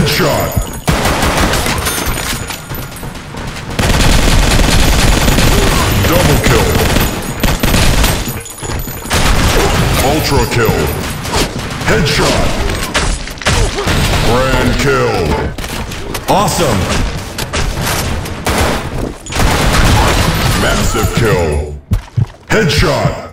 Headshot. Double kill. Ultra kill. Headshot. Grand kill. Awesome! Massive kill. Headshot.